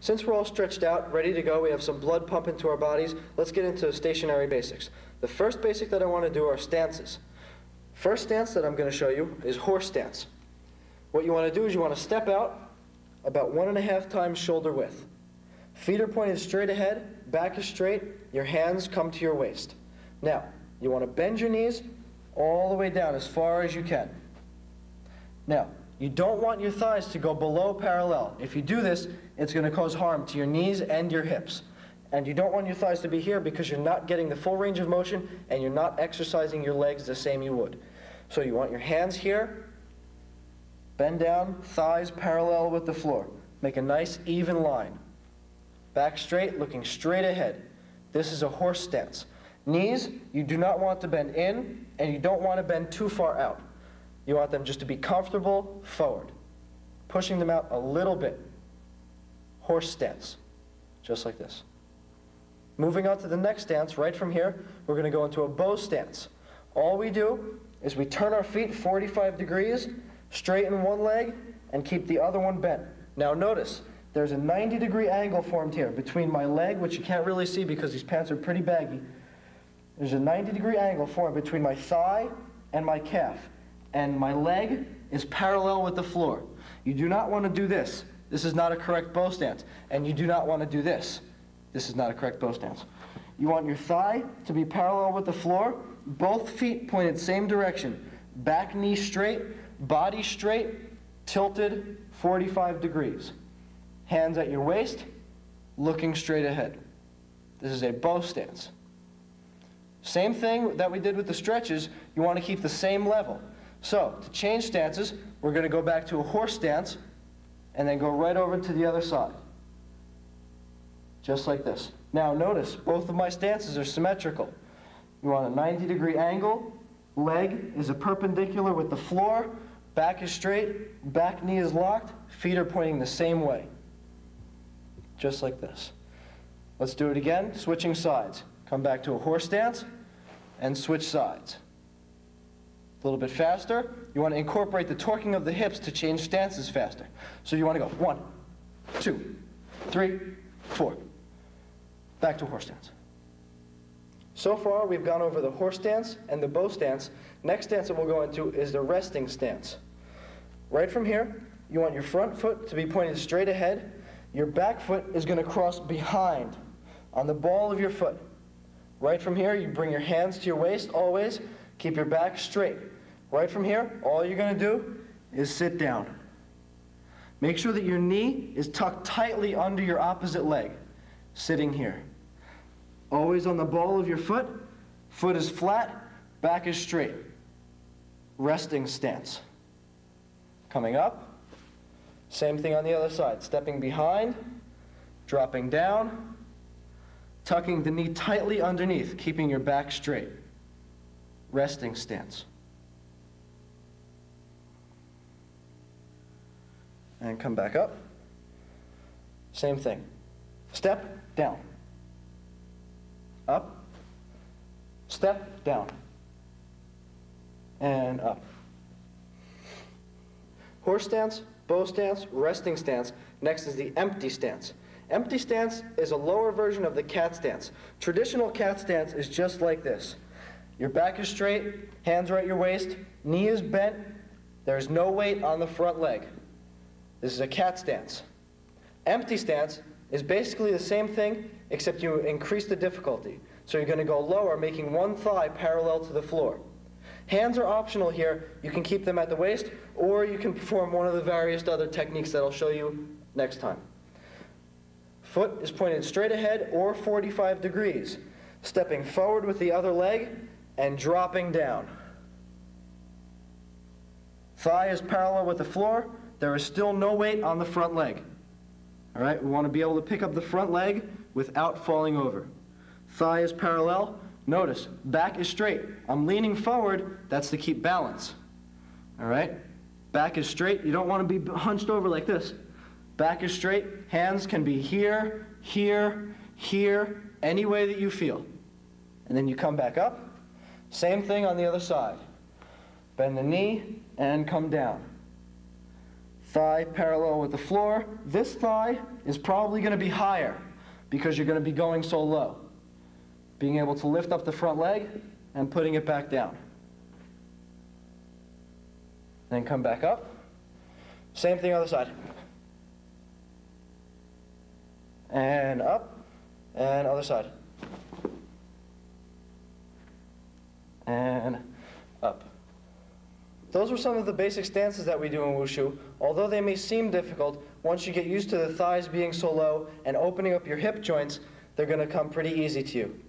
Since we're all stretched out, ready to go, we have some blood pumping to our bodies, let's get into stationary basics. The first basic that I want to do are stances. First stance that I'm going to show you is horse stance. What you want to do is you want to step out about one and a half times shoulder width. Feet are pointed straight ahead, back is straight, your hands come to your waist. Now, you want to bend your knees all the way down as far as you can. Now, you don't want your thighs to go below parallel. If you do this, it's going to cause harm to your knees and your hips. And you don't want your thighs to be here because you're not getting the full range of motion and you're not exercising your legs the same you would. So you want your hands here, bend down, thighs parallel with the floor. Make a nice even line. Back straight, looking straight ahead. This is a horse stance. Knees, you do not want to bend in and you don't want to bend too far out. You want them just to be comfortable forward, pushing them out a little bit. Horse stance, just like this. Moving on to the next stance, right from here, we're going to go into a bow stance. All we do is we turn our feet 45 degrees, straighten one leg, and keep the other one bent. Now notice, there's a 90 degree angle formed here between my leg, which you can't really see because these pants are pretty baggy. There's a 90 degree angle formed between my thigh and my calf and my leg is parallel with the floor. You do not want to do this. This is not a correct bow stance. And you do not want to do this. This is not a correct bow stance. You want your thigh to be parallel with the floor, both feet pointed same direction. Back knee straight, body straight, tilted 45 degrees. Hands at your waist, looking straight ahead. This is a bow stance. Same thing that we did with the stretches, you want to keep the same level. So, to change stances, we're going to go back to a horse stance and then go right over to the other side. Just like this. Now, notice, both of my stances are symmetrical. You want a 90 degree angle, leg is a perpendicular with the floor, back is straight, back knee is locked, feet are pointing the same way. Just like this. Let's do it again, switching sides. Come back to a horse stance and switch sides. A little bit faster. You want to incorporate the torquing of the hips to change stances faster. So you want to go one, two, three, four. Back to horse stance. So far, we've gone over the horse stance and the bow stance. Next stance that we'll go into is the resting stance. Right from here, you want your front foot to be pointed straight ahead. Your back foot is going to cross behind on the ball of your foot. Right from here, you bring your hands to your waist always. Keep your back straight. Right from here, all you're going to do is sit down. Make sure that your knee is tucked tightly under your opposite leg, sitting here. Always on the ball of your foot. Foot is flat, back is straight. Resting stance. Coming up. Same thing on the other side. Stepping behind, dropping down, tucking the knee tightly underneath, keeping your back straight resting stance. And come back up. Same thing. Step down. Up. Step down. And up. Horse stance, bow stance, resting stance. Next is the empty stance. Empty stance is a lower version of the cat stance. Traditional cat stance is just like this. Your back is straight, hands are at your waist, knee is bent, there's no weight on the front leg. This is a cat stance. Empty stance is basically the same thing, except you increase the difficulty. So you're going to go lower, making one thigh parallel to the floor. Hands are optional here. You can keep them at the waist, or you can perform one of the various other techniques that I'll show you next time. Foot is pointed straight ahead or 45 degrees. Stepping forward with the other leg, and dropping down. Thigh is parallel with the floor. There is still no weight on the front leg. All right, we want to be able to pick up the front leg without falling over. Thigh is parallel. Notice, back is straight. I'm leaning forward. That's to keep balance. All right? Back is straight. You don't want to be hunched over like this. Back is straight. Hands can be here, here, here, any way that you feel. And then you come back up. Same thing on the other side. Bend the knee and come down. thigh parallel with the floor. This thigh is probably going to be higher because you're going to be going so low. Being able to lift up the front leg and putting it back down. Then come back up. Same thing on other side. And up, and other side. And up. Those are some of the basic stances that we do in Wushu. Although they may seem difficult, once you get used to the thighs being so low and opening up your hip joints, they're going to come pretty easy to you.